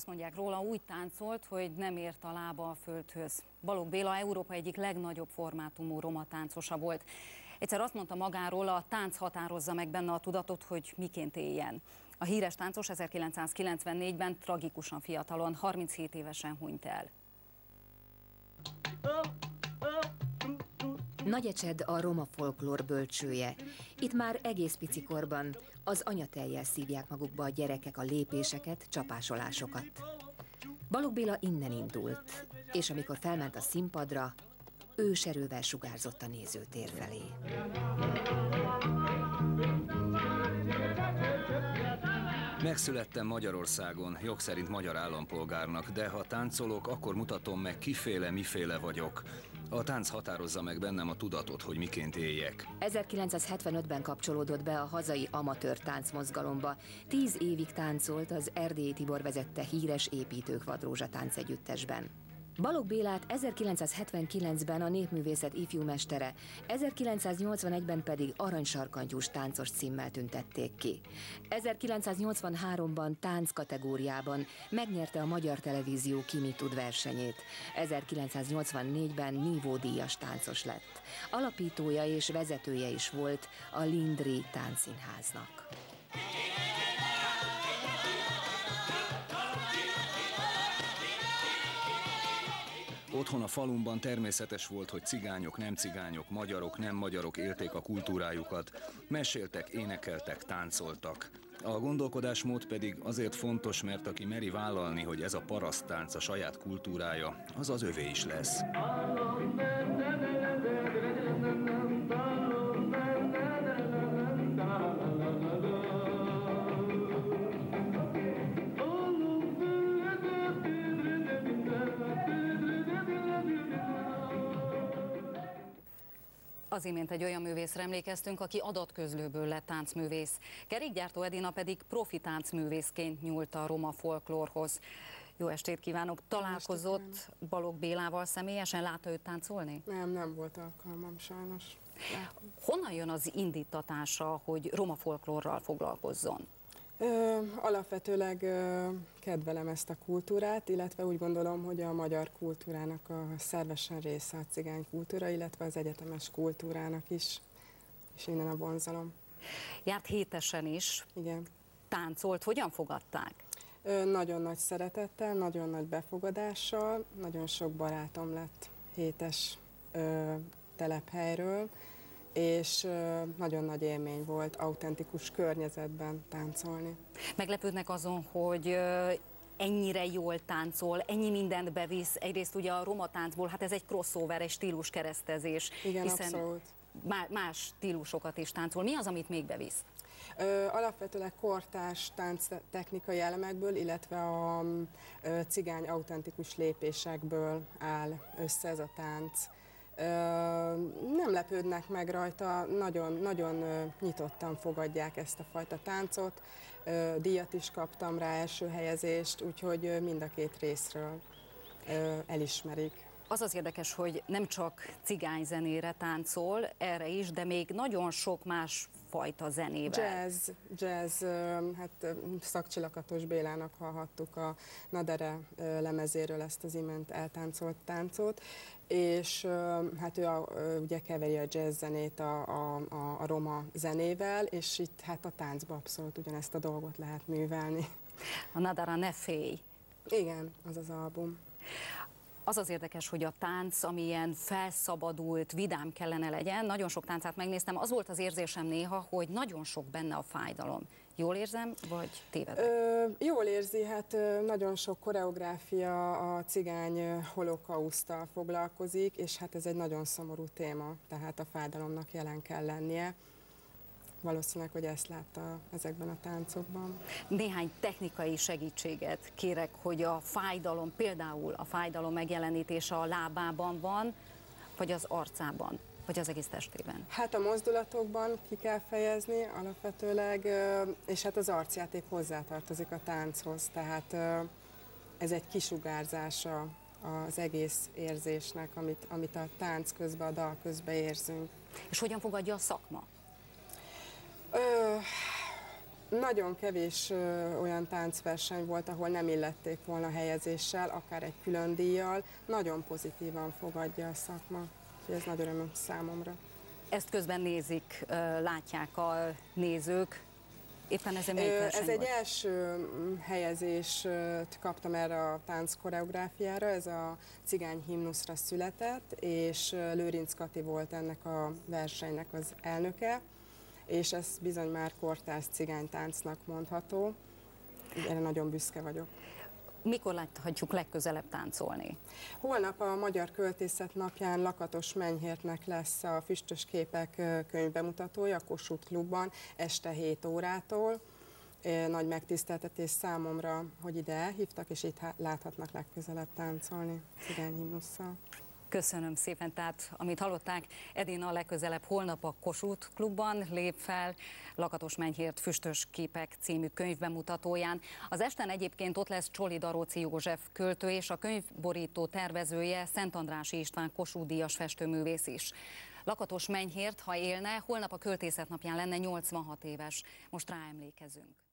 Azt mondják róla, úgy táncolt, hogy nem ért a lába a földhöz. Balog Béla Európa egyik legnagyobb formátumú roma táncosa volt. Egyszer azt mondta magáról, a tánc határozza meg benne a tudatot, hogy miként éljen. A híres táncos 1994-ben tragikusan fiatalon, 37 évesen hunyt el. Nagyecsed a roma folklór bölcsője. Itt már egész picikorban az anyateljel szívják magukba a gyerekek a lépéseket, csapásolásokat. Balog Béla innen indult, és amikor felment a színpadra, őserővel sugárzott a nézőtér felé. Megszülettem Magyarországon, jog szerint magyar állampolgárnak, de ha táncolok, akkor mutatom meg kiféle, miféle vagyok. A tánc határozza meg bennem a tudatot, hogy miként éljek. 1975-ben kapcsolódott be a hazai amatőr táncmozgalomba. Tíz évig táncolt az Erdélyi Tibor vezette híres építők vadrózsa táncegyüttesben. Balog Bélát 1979-ben a népművészet ifjúmestere, 1981-ben pedig aranysarkantyús táncos címmel tüntették ki. 1983-ban tánc kategóriában megnyerte a Magyar Televízió Kimi tud versenyét. 1984-ben nívódíjas táncos lett. Alapítója és vezetője is volt a Lindri Táncszínháznak. Otthon a falumban természetes volt, hogy cigányok, nem cigányok, magyarok, nem magyarok élték a kultúrájukat. Meséltek, énekeltek, táncoltak. A gondolkodásmód pedig azért fontos, mert aki meri vállalni, hogy ez a parasztánc a saját kultúrája, az az övé is lesz. Az imént egy olyan művészre emlékeztünk, aki adatközlőből lett táncművész. Kerékgyártó Edina pedig profi táncművészként nyúlt a roma folklórhoz. Jó estét kívánok! Találkozott Balog Bélával személyesen? Látta őt táncolni? Nem, nem volt alkalmam sajnos. Látom. Honnan jön az indítatása, hogy roma folklórral foglalkozzon? Ö, alapvetőleg ö, kedvelem ezt a kultúrát, illetve úgy gondolom, hogy a magyar kultúrának a szervesen része a cigány kultúra, illetve az egyetemes kultúrának is, és innen a vonzalom. Járt hétesen is, Igen. táncolt. Hogyan fogadták? Ö, nagyon nagy szeretettel, nagyon nagy befogadással, nagyon sok barátom lett hétes ö, telephelyről, és nagyon nagy élmény volt autentikus környezetben táncolni. Meglepődnek azon, hogy ennyire jól táncol, ennyi mindent bevisz. Egyrészt ugye a roma táncból, hát ez egy crossover, egy stílus keresztezés. Igen, hiszen abszolút. má- más stílusokat is táncol. Mi az, amit még bevisz? Ö, alapvetőleg kortárs tánctechnikai elemekből, illetve a ö, cigány autentikus lépésekből áll össze ez a tánc. Nem lepődnek meg rajta, nagyon, nagyon nyitottan fogadják ezt a fajta táncot. Díjat is kaptam rá, első helyezést, úgyhogy mind a két részről elismerik. Az az érdekes, hogy nem csak cigányzenére táncol, erre is, de még nagyon sok más fajta zenével. Jazz, jazz, hát Szakcsilakatos Bélának hallhattuk a Nadere lemezéről ezt az imént eltáncolt táncot, és hát ő a, ugye keveri a jazz zenét a, a, a, a roma zenével, és itt hát a táncban abszolút ugyanezt a dolgot lehet művelni. A Nadara ne félj. Igen, az az album. Az az érdekes, hogy a tánc, amilyen felszabadult, vidám kellene legyen, nagyon sok táncát megnéztem, az volt az érzésem néha, hogy nagyon sok benne a fájdalom. Jól érzem, vagy tévedek? Ö, jól érzi, hát nagyon sok koreográfia a cigány holokausztal foglalkozik, és hát ez egy nagyon szomorú téma, tehát a fájdalomnak jelen kell lennie. Valószínűleg, hogy ezt látta ezekben a táncokban. Néhány technikai segítséget kérek, hogy a fájdalom, például a fájdalom megjelenítése a lábában van, vagy az arcában, vagy az egész testében. Hát a mozdulatokban ki kell fejezni alapvetőleg, és hát az arcjáték hozzátartozik a tánchoz, tehát ez egy kisugárzása az egész érzésnek, amit, amit a tánc közben, a dal közben érzünk. És hogyan fogadja a szakma? Nagyon kevés ö, olyan táncverseny volt, ahol nem illették volna helyezéssel, akár egy külön díjjal. Nagyon pozitívan fogadja a szakma, úgyhogy ez nagy öröm számomra. Ezt közben nézik, látják a nézők. Éppen ez melyik Ez egy volt? első mm, helyezést kaptam erre a tánc koreográfiára, ez a cigány himnuszra született, és Lőrinc Kati volt ennek a versenynek az elnöke, és ez bizony már kortárs cigánytáncnak mondható. Erre nagyon büszke vagyok. Mikor láthatjuk legközelebb táncolni? Holnap a Magyar Költészet napján Lakatos Menyhértnek lesz a Füstös Képek könyvbemutatója a Kossuth Klubban este 7 órától. Nagy megtiszteltetés számomra, hogy ide elhívtak, és itt láthatnak legközelebb táncolni cigányhimnusszal. Köszönöm szépen. Tehát, amit hallották, Edina legközelebb holnap a Kossuth klubban lép fel, Lakatos Menyhért Füstös Képek című könyvbemutatóján. Az esten egyébként ott lesz Csoli Daróci József költő és a könyvborító tervezője Szent Andrási István Kossuth díjas festőművész is. Lakatos Menyhért, ha élne, holnap a költészet napján lenne 86 éves. Most ráemlékezünk.